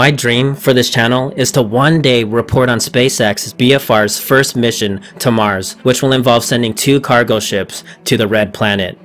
My dream for this channel is to one day report on SpaceX's BFR's first mission to Mars, which will involve sending two cargo ships to the Red Planet.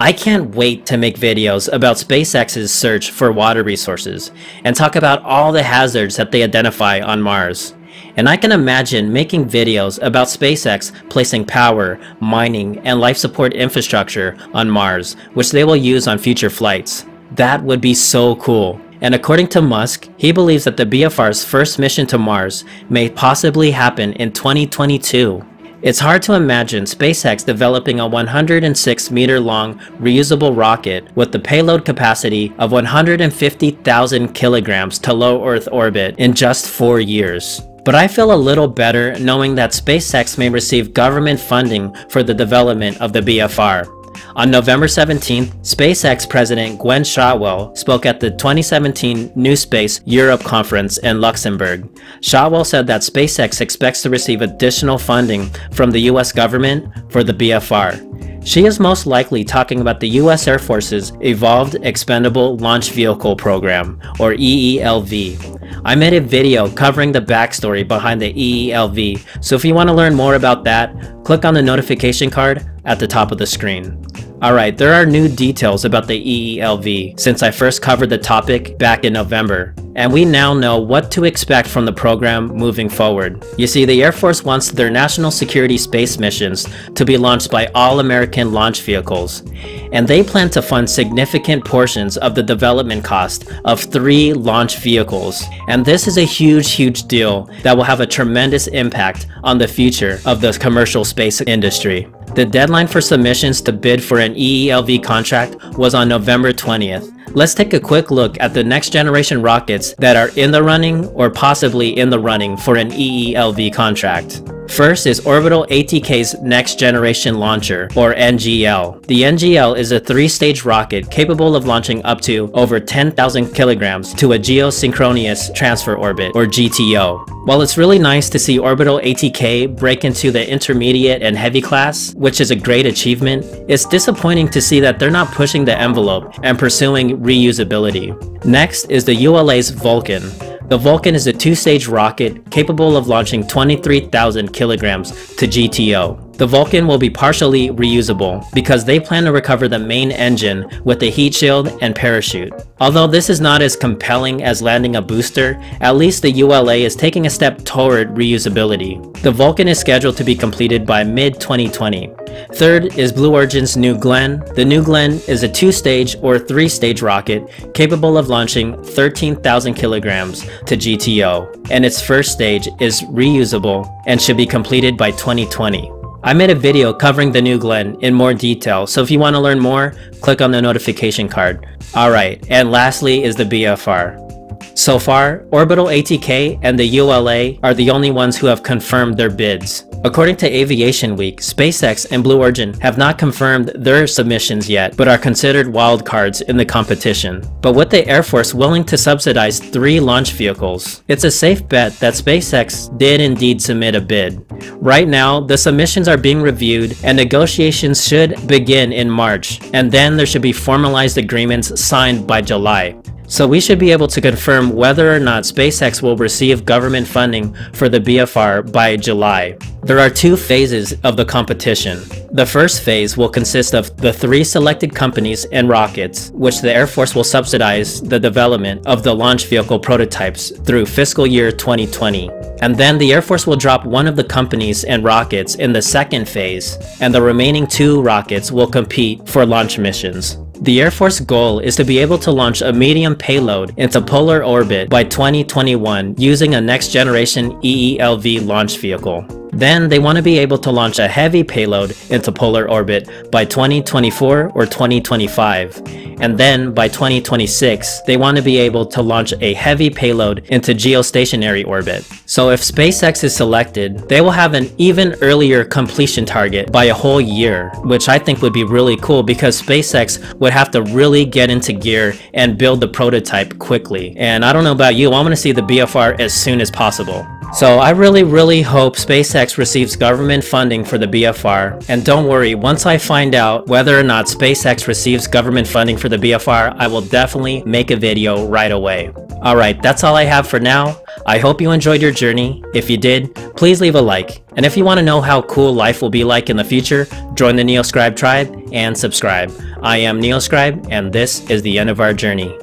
I can't wait to make videos about SpaceX's search for water resources and talk about all the hazards that they identify on Mars. And I can imagine making videos about SpaceX placing power, mining, and life support infrastructure on Mars, which they will use on future flights. That would be so cool. And according to Musk, he believes that the BFR's first mission to Mars may possibly happen in 2022. It's hard to imagine SpaceX developing a 106 meter long reusable rocket with the payload capacity of 150,000 kilograms to low Earth orbit in just four years. But I feel a little better knowing that SpaceX may receive government funding for the development of the BFR. On November 17th, SpaceX President Gwynne Shotwell spoke at the 2017 New Space Europe conference in Luxembourg. Shotwell said that SpaceX expects to receive additional funding from the US government for the BFR. She is most likely talking about the US Air Force's Evolved Expendable Launch Vehicle Program, or EELV. I made a video covering the backstory behind the EELV, so if you want to learn more about that, click on the notification card at the top of the screen. Alright, there are new details about the EELV since I first covered the topic back in November, and we now know what to expect from the program moving forward. You see, the Air Force wants their national security space missions to be launched by all American launch vehicles, and they plan to fund significant portions of the development cost of three launch vehicles. And this is a huge, huge deal that will have a tremendous impact on the future of the commercial space industry. The deadline for submissions to bid for an EELV contract was on November 20th. Let's take a quick look at the next generation rockets that are in the running or possibly in the running for an EELV contract. First is Orbital ATK's Next Generation Launcher, or NGL. The NGL is a three-stage rocket capable of launching up to over 10,000 kilograms to a geosynchronous transfer orbit, or GTO. While it's really nice to see Orbital ATK break into the intermediate and heavy class, which is a great achievement, it's disappointing to see that they're not pushing the envelope and pursuing reusability. Next is the ULA's Vulcan. The Vulcan is a two-stage rocket capable of launching 23,000 kilograms to GTO. The Vulcan will be partially reusable because they plan to recover the main engine with a heat shield and parachute. Although this is not as compelling as landing a booster, at least the ULA is taking a step toward reusability. The Vulcan is scheduled to be completed by mid-2020. Third is Blue Origin's New Glenn. The New Glenn is a two-stage or three-stage rocket capable of launching 13,000 kilograms to GTO, and its first stage is reusable and should be completed by 2020. I made a video covering the new Glenn in more detail, so if you want to learn more, click on the notification card. Alright, and lastly is the BFR. So far, Orbital ATK and the ULA are the only ones who have confirmed their bids. According to Aviation Week, SpaceX and Blue Origin have not confirmed their submissions yet, but are considered wildcards in the competition. But with the Air Force willing to subsidize three launch vehicles, it's a safe bet that SpaceX did indeed submit a bid. Right now, the submissions are being reviewed and negotiations should begin in March, and then there should be formalized agreements signed by July. So we should be able to confirm whether or not SpaceX will receive government funding for the BFR by July. There are two phases of the competition. The first phase will consist of the three selected companies and rockets, which the Air Force will subsidize the development of the launch vehicle prototypes through fiscal year 2020. And then the Air Force will drop one of the companies and rockets in the second phase, and the remaining two rockets will compete for launch missions. The Air Force goal is to be able to launch a medium payload into polar orbit by 2021 using a next generation EELV launch vehicle. Then they want to be able to launch a heavy payload into polar orbit by 2024 or 2025. And then by 2026, they want to be able to launch a heavy payload into geostationary orbit. So if SpaceX is selected, they will have an even earlier completion target by a whole year, which I think would be really cool because SpaceX would have to really get into gear and build the prototype quickly. And I don't know about you, I want to see the BFR as soon as possible. So I really, really hope SpaceX receives government funding for the BFR. And don't worry, once I find out whether or not SpaceX receives government funding for the BFR, I will definitely make a video right away. Alright, that's all I have for now. I hope you enjoyed your journey. If you did, please leave a like. And if you want to know how cool life will be like in the future, join the Neoscribe tribe and subscribe. I am Neoscribe, and this is the end of our journey.